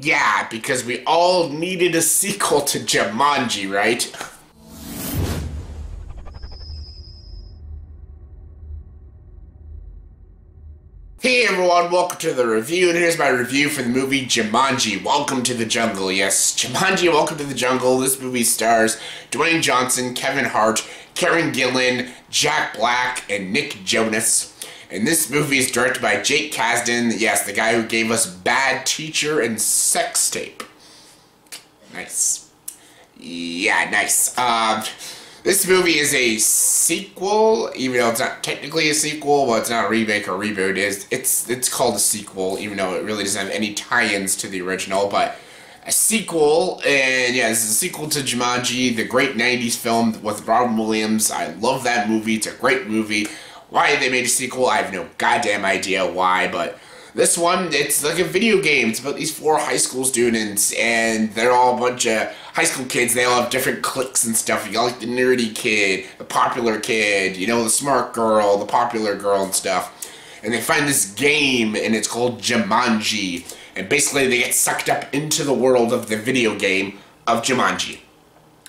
Yeah, because we all needed a sequel to Jumanji, right? Hey everyone, welcome to the review, and here's my review for the movie Jumanji, Welcome to the Jungle. Yes, Jumanji, Welcome to the Jungle. This movie stars Dwayne Johnson, Kevin Hart, Karen Gillan, Jack Black, and Nick Jonas. And this movie is directed by Jake Kasdan, yes, the guy who gave us Bad Teacher and Sex Tape. Nice. Yeah, nice. Um... This movie is a sequel, even though it's not technically a sequel, but it's not a remake or reboot. It's it's it's called a sequel, even though it really doesn't have any tie-ins to the original. But a sequel, and yeah, this is a sequel to Jumanji, the great '90s film with Robin Williams. I love that movie. It's a great movie. Why they made a sequel, I have no goddamn idea why, but this one, it's like a video game. It's about these four high school students, and they're all a bunch of high school kids. They all have different cliques and stuff. You got like the nerdy kid, the popular kid, you know, the smart girl, the popular girl and stuff. And they find this game, and it's called Jumanji. And basically, they get sucked up into the world of the video game of Jumanji.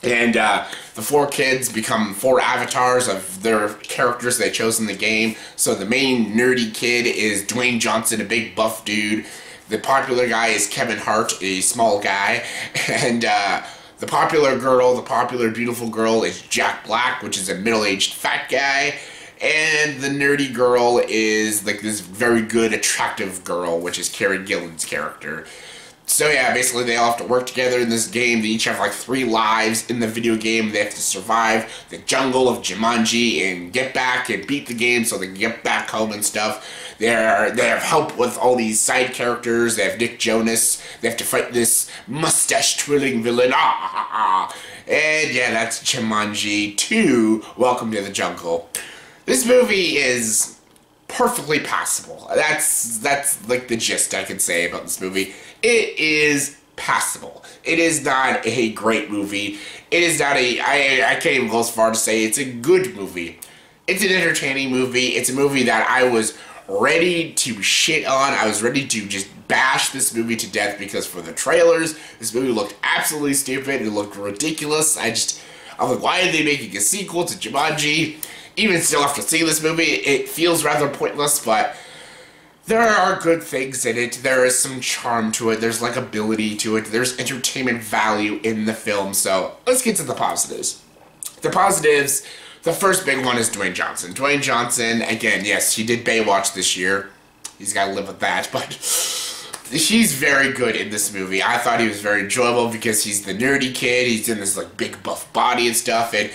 And uh, the four kids become four avatars of their characters they chose in the game. So the main nerdy kid is Dwayne Johnson, a big buff dude. The popular guy is Kevin Hart, a small guy. And uh, the popular girl, the popular beautiful girl is Jack Black, which is a middle-aged fat guy. And the nerdy girl is like this very good, attractive girl, which is Karen Gillan's character. So yeah, basically they all have to work together in this game. They each have like three lives in the video game. They have to survive the jungle of Jumanji and get back and beat the game so they can get back home and stuff. They're, they have help with all these side characters. They have Nick Jonas. They have to fight this mustache twirling villain. Ah. And yeah, that's Jumanji 2, Welcome to the Jungle. This movie is perfectly passable. That's that's like the gist I can say about this movie. It is passable. It is not a great movie. It is not a I I can't even go as far to say it's a good movie. It's an entertaining movie. It's a movie that I was ready to shit on. I was ready to just bash this movie to death because for the trailers, this movie looked absolutely stupid. It looked ridiculous. I just I'm like, why are they making a sequel to Jumanji? Even still after seeing this movie, it feels rather pointless, but there are good things in it. There is some charm to it. There's likability to it. There's entertainment value in the film. So let's get to the positives. The positives, the first big one is Dwayne Johnson. Dwayne Johnson, again, yes, he did Baywatch this year. He's got to live with that, but he's very good in this movie. I thought he was very enjoyable because he's the nerdy kid. He's in this like big buff body and stuff, and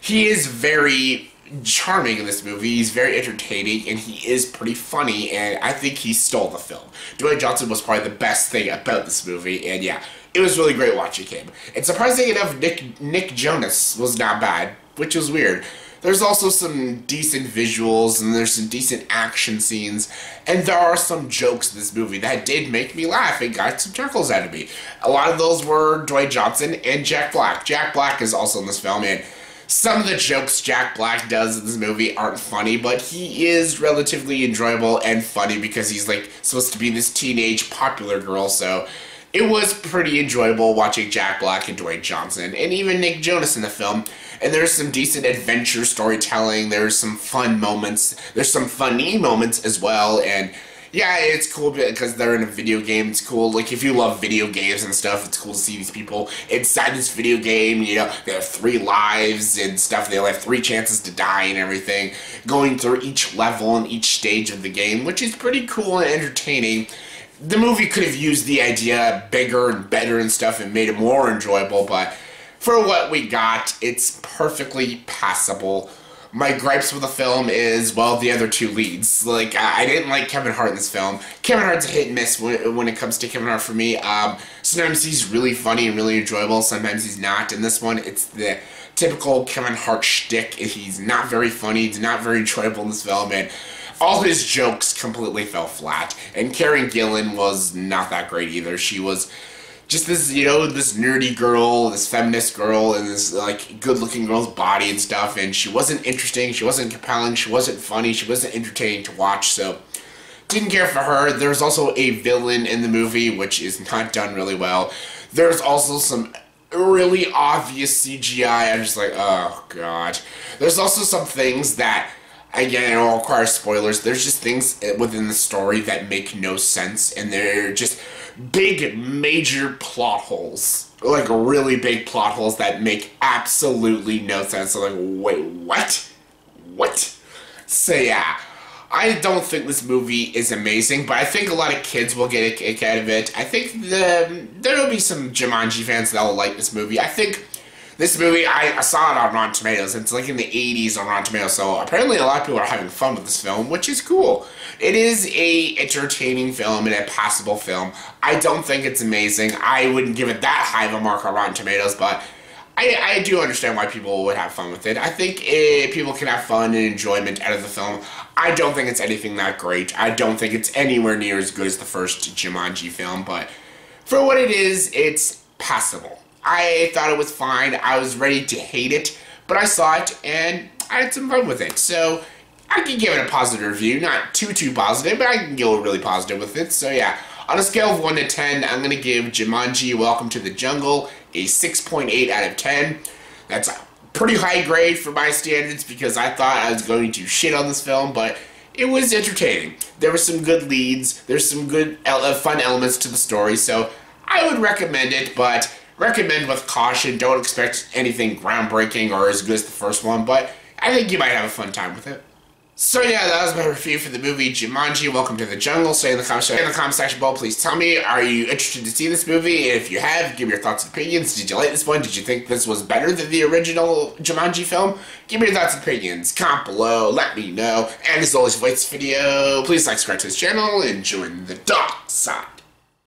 he is very charming in this movie. He's very entertaining, and he is pretty funny, and I think he stole the film. Dwayne Johnson was probably the best thing about this movie, and yeah, it was really great watching him. And surprisingly enough, Nick, Nick Jonas was not bad, which was weird. There's also some decent visuals, and there's some decent action scenes, and there are some jokes in this movie that did make me laugh and got some chuckles out of me. A lot of those were Dwayne Johnson and Jack Black. Jack Black is also in this film, and some of the jokes Jack Black does in this movie aren't funny, but he is relatively enjoyable and funny because he's like supposed to be this teenage popular girl, so it was pretty enjoyable watching Jack Black and Dwayne Johnson and even Nick Jonas in the film. And there's some decent adventure storytelling, there's some fun moments, there's some funny moments as well, and yeah, it's cool because they're in a video game. It's cool. Like, if you love video games and stuff, it's cool to see these people inside this video game. You know, they have three lives and stuff. They have three chances to die and everything. Going through each level and each stage of the game, which is pretty cool and entertaining. The movie could have used the idea bigger and better and stuff and made it more enjoyable, but for what we got, it's perfectly passable my gripes with the film is, well, the other two leads. Like, I didn't like Kevin Hart in this film. Kevin Hart's a hit and miss when, when it comes to Kevin Hart for me. Um, sometimes he's really funny and really enjoyable, sometimes he's not. In this one, it's the typical Kevin Hart shtick. He's not very funny, he's not very enjoyable in this film, and all his jokes completely fell flat. And Karen Gillan was not that great either. She was just this, you know, this nerdy girl, this feminist girl, and this, like, good-looking girl's body and stuff, and she wasn't interesting, she wasn't compelling, she wasn't funny, she wasn't entertaining to watch, so Didn't care for her. There's also a villain in the movie, which is not done really well. There's also some really obvious CGI. I'm just like, oh god. There's also some things that, again, it all requires spoilers. There's just things within the story that make no sense, and they're just big, major plot holes. Like really big plot holes that make absolutely no sense. So like, wait, what? What? So yeah. I don't think this movie is amazing, but I think a lot of kids will get a kick out of it. I think the, there will be some Jumanji fans that will like this movie. I think this movie, I, I, saw it on Rotten Tomatoes. It's like in the 80s on Rotten Tomatoes, so apparently a lot of people are having fun with this film, which is cool. It is a entertaining film and a passable film. I don't think it's amazing. I wouldn't give it that high of a mark on Rotten Tomatoes, but I, I do understand why people would have fun with it. I think it, people can have fun and enjoyment out of the film. I don't think it's anything that great. I don't think it's anywhere near as good as the first Jumanji film, but for what it is, it's passable. I thought it was fine. I was ready to hate it, but I saw it and I had some fun with it. So I can give it a positive review. Not too, too positive, but I can go really positive with it. So yeah, on a scale of 1 to 10, I'm going to give Jumanji Welcome to the Jungle a 6.8 out of 10. That's a pretty high grade for my standards because I thought I was going to shit on this film, but it was entertaining. There were some good leads, there's some good, uh, fun elements to the story, so I would recommend it, but recommend with caution. Don't expect anything groundbreaking or as good as the first one, but I think you might have a fun time with it. So yeah, that was my review for the movie Jumanji, Welcome to the Jungle. Say in the comment section, in the comment section below, please tell me, are you interested to see this movie? If you have, give me your thoughts and opinions. Did you like this one? Did you think this was better than the original Jumanji film? Give me your thoughts and opinions. Comment below, let me know. And as always, like this video, please like, subscribe to this channel, and join the dark side.